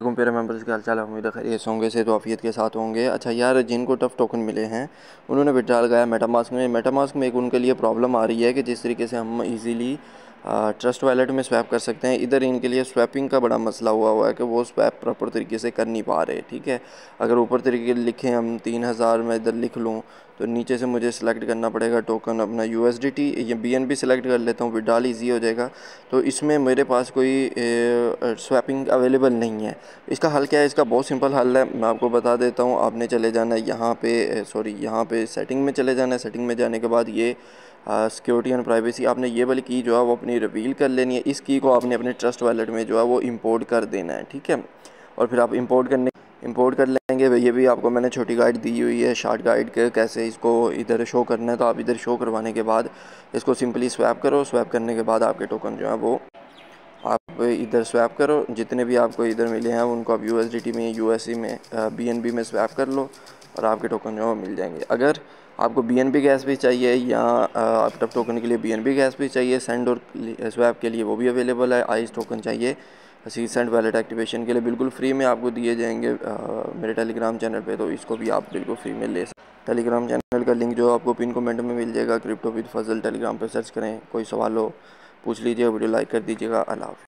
वालेकुम प्यारे मेंबर्स के हाल चाल उम्मीद खैरियत होंगे से तो आफियत के साथ होंगे। अच्छा यार, जिनको टफ टोकन मिले हैं, उन्होंने विड्रॉल लगाया मेटामास्क में। मेटामास्क में एक उनके लिए प्रॉब्लम आ रही है कि जिस तरीके से हम इजीली ट्रस्ट वैलेट में स्वैप कर सकते हैं। इधर इनके लिए स्वैपिंग का बड़ा मसला हुआ हुआ है कि वो स्वैप प्रॉपर तरीके से कर नहीं पा रहे, ठीक है? अगर ऊपर तरीके लिखें हम तीन हज़ार में इधर लिख लूँ तो नीचे से मुझे सेलेक्ट करना पड़ेगा टोकन अपना यू एस डी टी या बी एन बी सेलेक्ट कर लेता हूँ विड्रॉल ईजी हो जाएगा। तो इसमें मेरे पास कोई स्वैपिंग अवेलेबल नहीं है। इसका हल क्या है? इसका बहुत सिंपल हल है। मैं आपको बता देता हूँ, आपने चले जाना है यहाँ पे सॉरी यहाँ पे सेटिंग में चले जाना है। सेटिंग में जाने के बाद ये सिक्योरिटी एंड प्राइवेसी आपने ये वाली की जो है वो अपनी रिवील कर लेनी है। इस की को आपने अपने ट्रस्ट वॉलेट में जो है वो इम्पोर्ट कर देना है, ठीक है? और फिर आप इम्पोर्ट करने इंपोर्ट कर लेंगे ये भी आपको मैंने छोटी गाइड दी हुई है शार्ट गाइड के, कैसे इसको इधर शो करना है तो आप इधर शो करवाने के बाद इसको सिंपली स्वैप करो स्वैप करने के बाद आपके टोकन जो है वो आप इधर स्वैप करो, जितने भी आपको इधर मिले हैं, उनको आप यू में यू में बीएनबी में स्वैप कर लो और आपके टोकन जो है मिल जाएँगे। अगर आपको बी एन बी गैस भी चाहिए या आप टोकन के लिए बी एन बी गैस भी चाहिए सेंड और स्वैप के लिए वो भी अवेलेबल है आइस टोकन चाहिए सी सेंड वैलेट एक्टिवेशन के लिए बिल्कुल फ्री में आपको दिए जाएँगे आ, मेरे टेलीग्राम चैनल पे तो इसको भी आप बिल्कुल फ्री में ले सकते टेलीग्राम चैनल का लिंक जो आपको पिन कमेंट में मिल जाएगा क्रिप्टो विद फजल टेलीग्राम पर सर्च करें कोई सवाल हो पूछ लीजिए वीडियो लाइक कर दीजिएगा अल्लाह